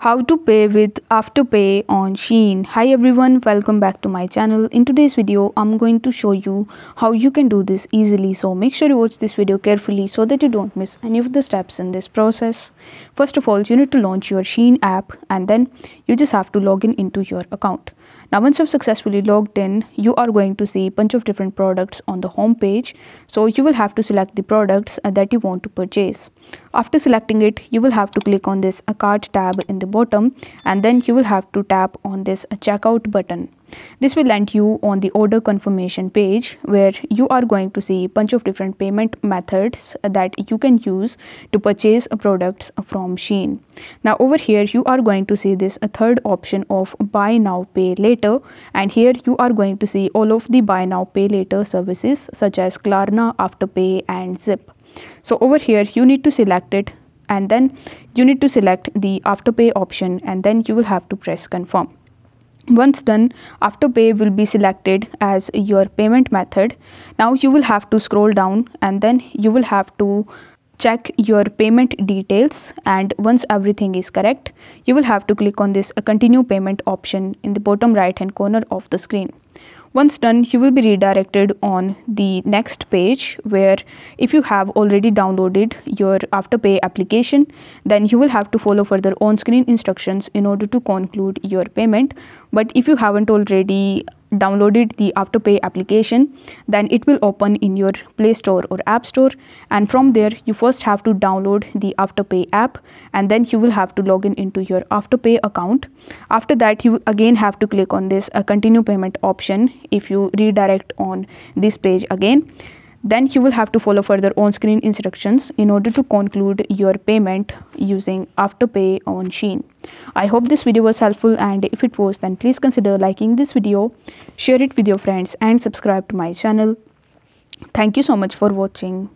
How to pay with Afterpay on Shein. Hi everyone, welcome back to my channel. In today's video, I'm going to show you how you can do this easily. So make sure you watch this video carefully so that you don't miss any of the steps in this process. First of all, you need to launch your Shein app and then you just have to log in into your account. Now once you've successfully logged in, you are going to see a bunch of different products on the home page. So you will have to select the products uh, that you want to purchase. After selecting it, you will have to click on this cart tab in the bottom and then you will have to tap on this checkout button. This will land you on the order confirmation page where you are going to see a bunch of different payment methods that you can use to purchase products from Shein. Now over here you are going to see this third option of buy now pay later and here you are going to see all of the buy now pay later services such as Klarna, Afterpay and Zip. So over here you need to select it and then you need to select the Afterpay option and then you will have to press confirm. Once done, Afterpay will be selected as your payment method. Now you will have to scroll down and then you will have to check your payment details and once everything is correct, you will have to click on this continue payment option in the bottom right hand corner of the screen. Once done, you will be redirected on the next page where if you have already downloaded your Afterpay application, then you will have to follow further on-screen instructions in order to conclude your payment. But if you haven't already downloaded the Afterpay application, then it will open in your Play Store or App Store. And from there, you first have to download the Afterpay app and then you will have to log in into your Afterpay account. After that, you again have to click on this uh, continue payment option if you redirect on this page again then you will have to follow further on-screen instructions in order to conclude your payment using Afterpay on Shein. I hope this video was helpful and if it was then please consider liking this video, share it with your friends and subscribe to my channel. Thank you so much for watching.